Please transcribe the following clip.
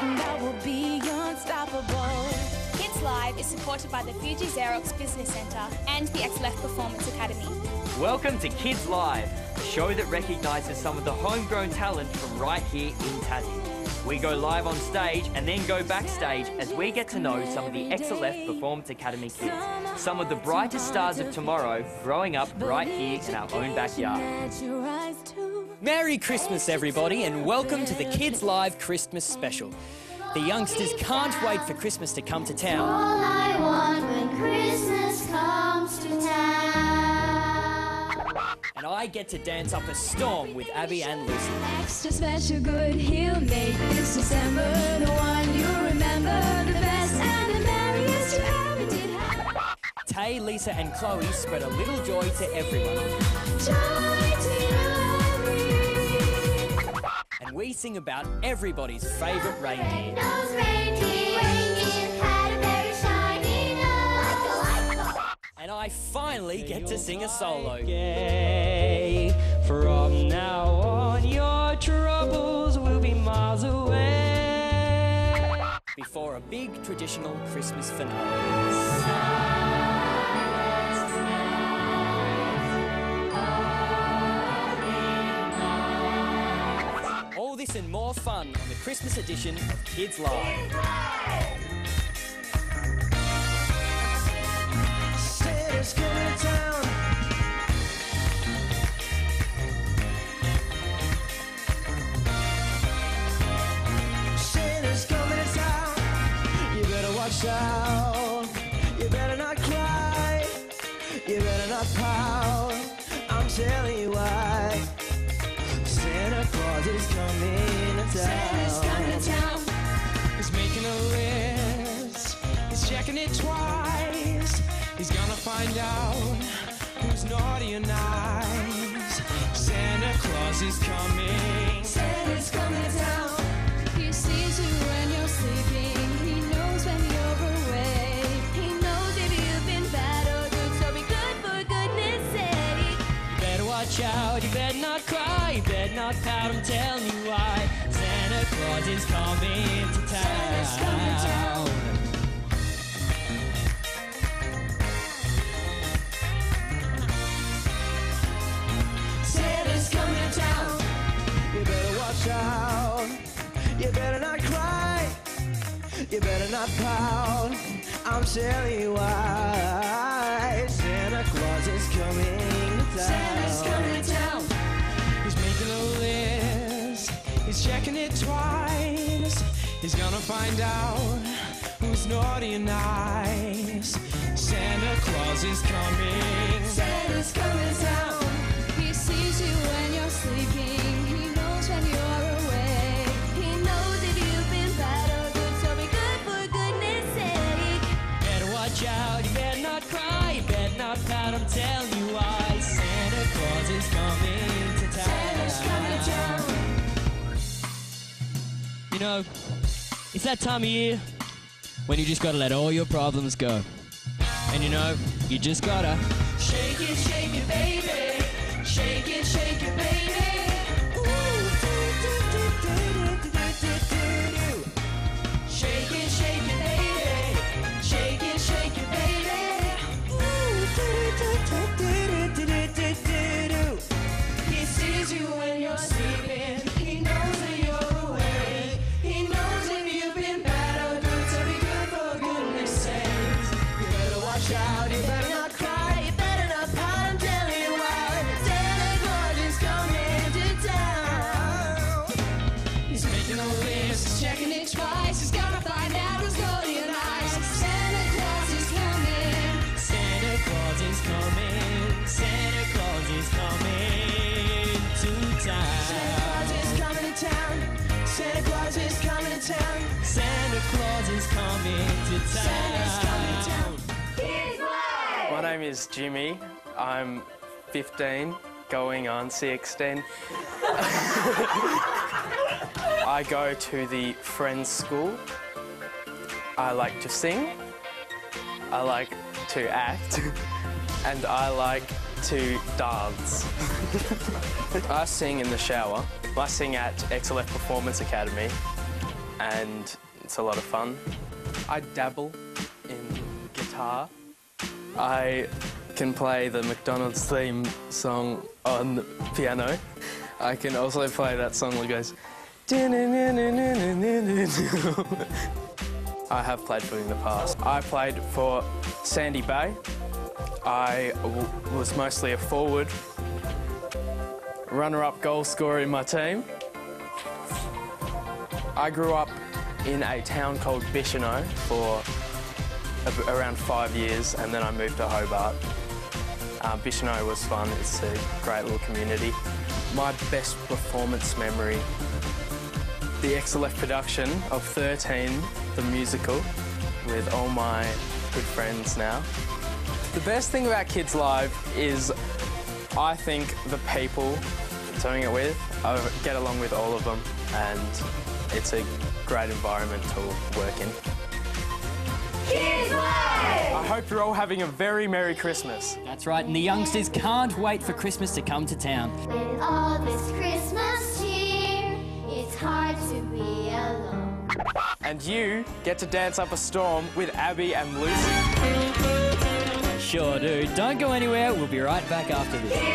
and I will be unstoppable. Kids Live is supported by the Fuji Xerox Business Centre and the XLF Performance Academy. Welcome to Kids Live, a show that recognises some of the homegrown talent from right here in Tassie. We go live on stage and then go backstage as we get to know some of the XLF Performance Academy kids, some of the brightest stars of tomorrow growing up right here in our own backyard. Let your eyes too. Merry Christmas, everybody, and welcome to the Kids Live Christmas Special. The youngsters can't wait for Christmas to come to town, All I want when Christmas comes to town. and I get to dance up a storm with Abby and Lucy. Extra special good he'll make this December the one you remember the best and the merriest you ever did have. Tay, Lisa, and Chloe spread a little joy to everyone, Joy to we sing about everybody's favourite reindeer. Those reindeer, reindeer had a very shiny nose. And I finally get to sing a solo. Yay! From now on, your troubles will be miles away. Before a big traditional Christmas finale. And more fun on the Christmas edition of Kids Live. Santa's coming to town. Santa's coming to. You better watch out. You better not cry. You better not pout. I'm telling you why. Santa Claus is coming to town. Santa's coming to town. He's making a list. He's checking it twice. He's gonna find out who's naughty and nice. Santa Claus is coming. Better you better not cry, you better not pout, I'm telling you why. Santa Claus is coming to town. Santa's coming to town. Santa's coming to town. You better watch out. You better not cry. You better not pout. I'm telling you why. Santa Claus is coming to town. Santa's coming to town. He's making a list. He's checking it twice. He's gonna find out who's naughty and nice. Santa Claus is coming. Santa's coming to town. He sees you when you're sleeping. Pout, you why. Santa Claus is coming to town. Santa's coming to town. You know, it's that time of year when you just gotta let all your problems go. And you know, you just gotta. Shake it, shake it, baby. Shake it, shake it, baby. Ooh. Shake it, shake it, he's checking it twice. He's gotta find out who's naughty and nice. Santa Claus is coming. Santa Claus is coming. Santa Claus is coming to town. Claus is coming to town. Santa Claus is coming to town. Santa Claus is coming to Santa's coming to town. town. My name is Jimmy. I'm 15, going on 16. I go to the Friends School. I like to sing. I like to act. And I like to dance. I sing in the shower. I sing at XLF Performance Academy. and it's a lot of fun. I dabble in guitar. I can play the McDonald's theme song on the piano. I can also play that song that goes. I have played footy in the past. I played for Sandy Bay. I was mostly a forward, runner-up goal scorer in my team. I grew up in a town called Bicheno for around five years, and then I moved to Hobart. Uh, Bicheno was fun. It's a great little community. My best performance memory, the XLF production of 13, the musical, with all my good friends now. The best thing about Kids Live is I think the people doing it with, I get along with all of them, and it's a great environment to work in. Kids Live! I hope you're all having a very Merry Christmas. That's right, and the youngsters can't wait for Christmas to come to town. With all this Christmas cheer, it's hard to be alone. And you get to dance up a storm with Abby and Lucy. Sure do. Don't go anywhere, we'll be right back after this.